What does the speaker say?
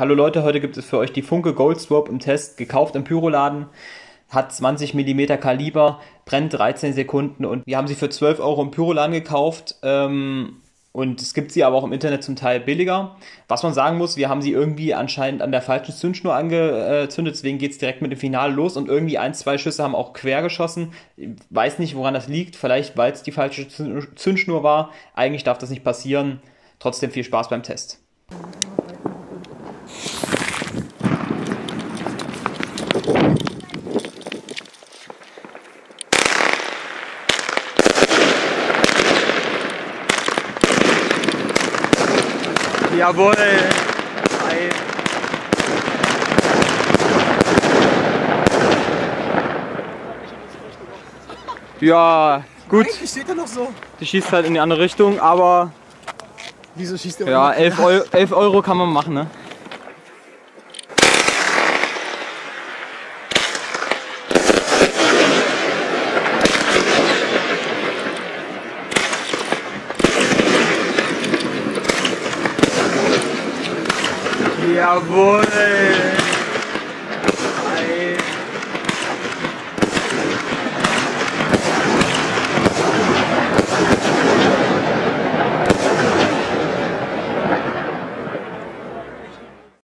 Hallo Leute, heute gibt es für euch die Funke Gold Swap im Test, gekauft im Pyroladen, hat 20 mm Kaliber, brennt 13 Sekunden und wir haben sie für 12 Euro im Pyroladen gekauft. Ähm, und es gibt sie aber auch im Internet zum Teil billiger. Was man sagen muss, wir haben sie irgendwie anscheinend an der falschen Zündschnur angezündet, deswegen geht es direkt mit dem Finale los und irgendwie ein, zwei Schüsse haben auch quer geschossen. Ich weiß nicht, woran das liegt, vielleicht weil es die falsche Zündschnur war. Eigentlich darf das nicht passieren. Trotzdem viel Spaß beim Test. Jawohl. Ja, gut. Eigentlich steht er noch so. Die schießt halt in die andere Richtung, aber Wieso schießt er ja, 11 Euro, 11 Euro kann man machen, ne? Jawohl! Ei.